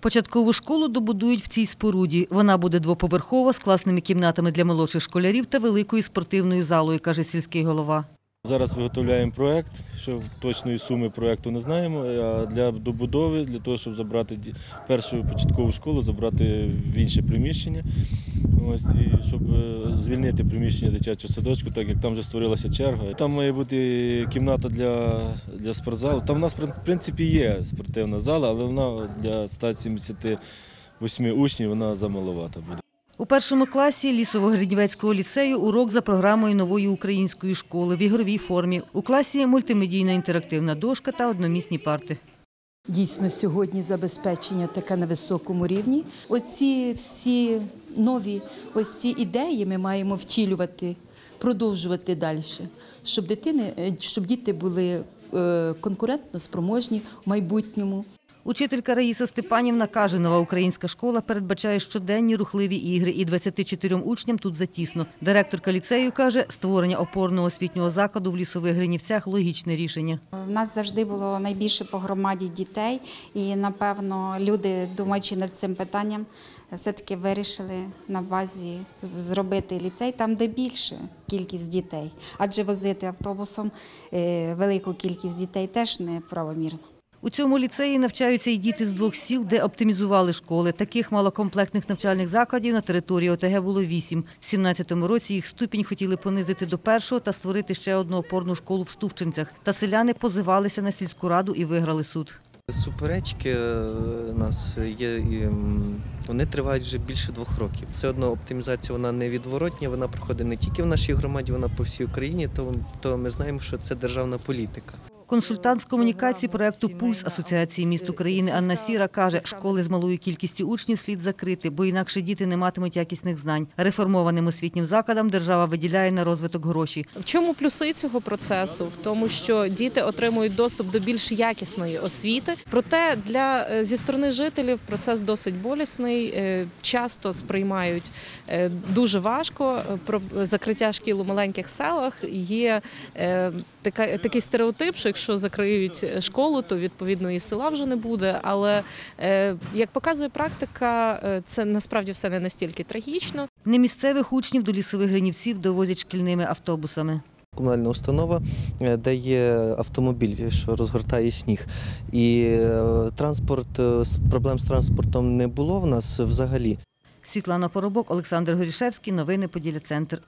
Початкову школу добудують в цій споруді. Вона буде двоповерхова з класними кімнатами для молодших школярів та великою спортивною залою, каже сільський голова. Зараз виготовляємо проєкт, що точної суми проєкту не знаємо. А для добудови, для того, щоб забрати першу початкову школу, забрати в інше приміщення. Ось, і щоб е, звільнити приміщення дитячого садочку, так як там вже створилася черга. Там має бути кімната для, для спортзалу. Там у нас в принципі є спортивна зала, але вона для 178 учнів вона замаловата буде. У першому класі Лісово-Гринівецького ліцею урок за програмою нової української школи в ігровій формі. У класі мультимедійна інтерактивна дошка та одномісні парти. Дійсно, сьогодні забезпечення таке на високому рівні. Оці всі нові ось ці ідеї ми маємо втілювати, продовжувати далі, щоб дитини, е, щоб діти були е, конкурентно спроможні в майбутньому. Учителька Раїса Степанівна каже, нова українська школа передбачає щоденні рухливі ігри і 24 учням тут затісно. Директорка ліцею каже, створення опорного освітнього закладу в лісових Гринівцях – логічне рішення. У нас завжди було найбільше по громаді дітей, і напевно люди, думаючи над цим питанням, все-таки вирішили на базі зробити ліцей там, де більше кількість дітей. Адже возити автобусом е, велику кількість дітей теж неправомірно. У цьому ліцеї навчаються і діти з двох сіл, де оптимізували школи. Таких малокомплектних навчальних закладів на території ОТГ було вісім. В 17-му році їх ступінь хотіли понизити до першого та створити ще одну опорну школу в Стувчинцях. Та селяни позивалися на сільську раду і виграли суд. Суперечки е, у нас є, вони тривають вже більше двох років. Все одно оптимізація вона невідворотня, вона проходить не тільки в нашій громаді, вона по всій Україні, то, то ми знаємо, що це державна політика. Консультант з комунікації проекту Пульс Асоціації міст України Анна Сіра каже, школи з малою кількістю учнів слід закрити, бо інакше діти не матимуть якісних знань. Реформованим освітнім закладам держава виділяє на розвиток гроші. В чому плюси цього процесу? В тому, що діти отримують доступ до більш якісної освіти. Проте для е, зі сторони жителів процес досить болісний. е, Часто сприймають е, дуже важко. Про закриття шкіл у маленьких селах є така такий стереотип, що якщо закриють школу, то відповідно і села вже не буде. Але е, як показує практика, е, це насправді все не настільки трагічно. Немісцевих учнів до лісових гринівців довозять шкільними автобусами. Комунальна установа, е, де є автомобіль, що розгортає сніг. І е, транспорт, е, проблем з транспортом не було в нас взагалі. Світлана Поробок, Олександр Горішевський. Новини Поділля Центр.